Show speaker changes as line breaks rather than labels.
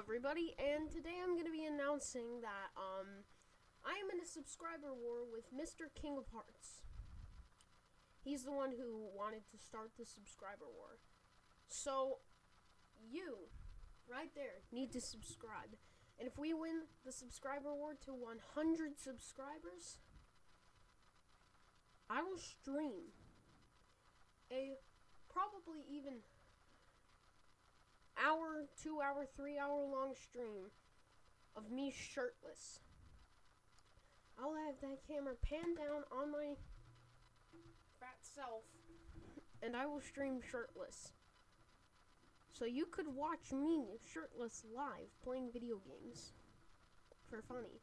everybody, and today I'm going to be announcing that um, I am in a subscriber war with Mr. King of Hearts. He's the one who wanted to start the subscriber war. So, you, right there, need to subscribe. And if we win the subscriber war to 100 subscribers, I will stream a probably even two hour, three hour long stream of me shirtless. I'll have that camera pan down on my fat self and I will stream shirtless. So you could watch me shirtless live playing video games for funny.